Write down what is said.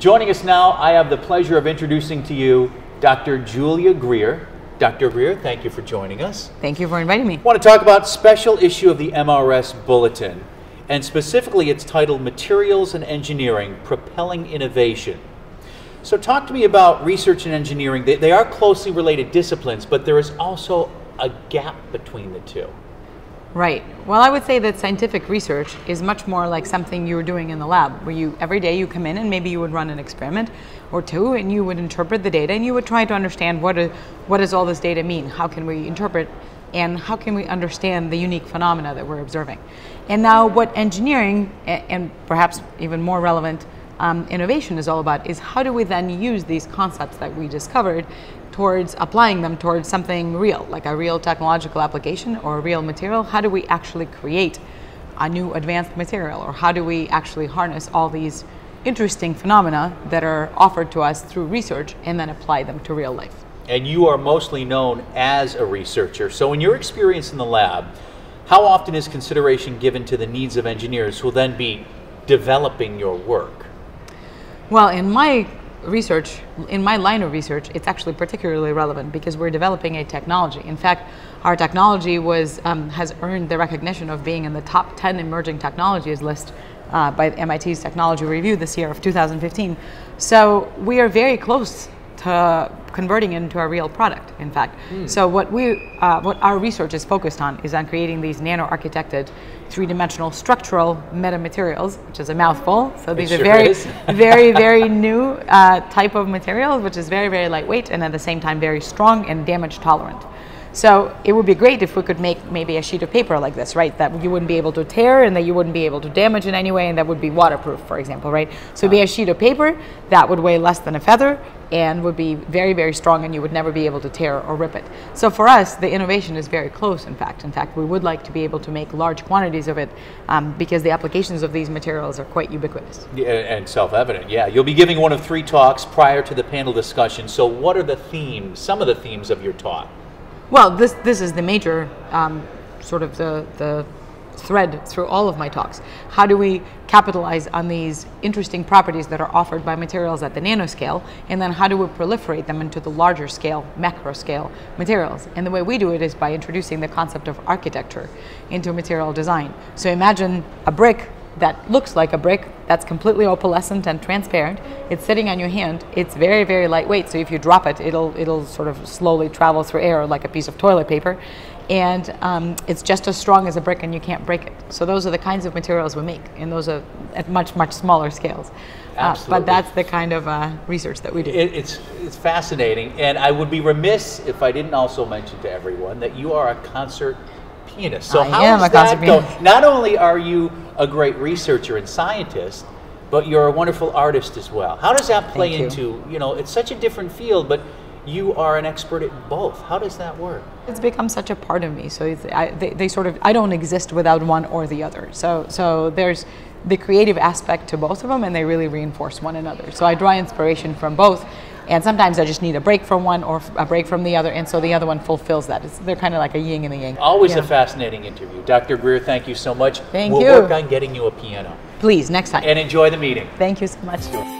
Joining us now, I have the pleasure of introducing to you Dr. Julia Greer. Dr. Greer, thank you for joining us. Thank you for inviting me. I want to talk about special issue of the MRS Bulletin, and specifically it's titled Materials and Engineering, Propelling Innovation. So talk to me about research and engineering. They, they are closely related disciplines, but there is also a gap between the two. Right. Well, I would say that scientific research is much more like something you're doing in the lab, where you every day you come in and maybe you would run an experiment or two, and you would interpret the data and you would try to understand what is, what does all this data mean? How can we interpret and how can we understand the unique phenomena that we're observing? And now, what engineering and perhaps even more relevant um, innovation is all about is how do we then use these concepts that we discovered towards applying them towards something real, like a real technological application or a real material? How do we actually create a new advanced material, or how do we actually harness all these interesting phenomena that are offered to us through research and then apply them to real life? And you are mostly known as a researcher. So, in your experience in the lab, how often is consideration given to the needs of engineers who will then be developing your work? Well, in my research, in my line of research, it's actually particularly relevant because we're developing a technology. In fact, our technology was um, has earned the recognition of being in the top 10 emerging technologies list uh, by MIT's Technology Review this year of 2015. So we are very close to converting into a real product. In fact, mm. so what we uh, what our research is focused on is on creating these nano-architected, three-dimensional structural metamaterials, which is a mouthful. So these it are very, very, very new uh, type of material, which is very, very lightweight and at the same time very strong and damage tolerant. So it would be great if we could make maybe a sheet of paper like this, right? That you wouldn't be able to tear and that you wouldn't be able to damage in any way and that would be waterproof, for example, right? So it'd be a sheet of paper that would weigh less than a feather and would be very, very strong and you would never be able to tear or rip it. So for us, the innovation is very close, in fact. In fact, we would like to be able to make large quantities of it um, because the applications of these materials are quite ubiquitous. Yeah, and self-evident, yeah. You'll be giving one of three talks prior to the panel discussion. So what are the themes, some of the themes of your talk? Well, this this is the major um, sort of the the thread through all of my talks. How do we capitalize on these interesting properties that are offered by materials at the nanoscale, and then how do we proliferate them into the larger scale, macro scale materials? And the way we do it is by introducing the concept of architecture into material design. So imagine a brick that looks like a brick that's completely opalescent and transparent. It's sitting on your hand. It's very, very lightweight. So if you drop it, it'll it'll sort of slowly travel through air like a piece of toilet paper, and um, it's just as strong as a brick, and you can't break it. So those are the kinds of materials we make, and those are at much much smaller scales. Uh, but that's the kind of uh, research that we do. It, it's it's fascinating, and I would be remiss if I didn't also mention to everyone that you are a concert pianist. So I how am a concert pianist. Not only are you a great researcher and scientist, but you're a wonderful artist as well. How does that play you. into, you know, it's such a different field, but you are an expert at both. How does that work? It's become such a part of me. So it's, I, they, they sort of, I don't exist without one or the other. So, so there's the creative aspect to both of them, and they really reinforce one another. So I draw inspiration from both, and sometimes I just need a break from one or a break from the other, and so the other one fulfills that. It's, they're kind of like a yin and a yang. Always Yeah. a fascinating interview. Dr. Greer, thank you so much. Thank we'll you. work on getting you a piano. Please, next time. And enjoy the meeting. Thank you so much.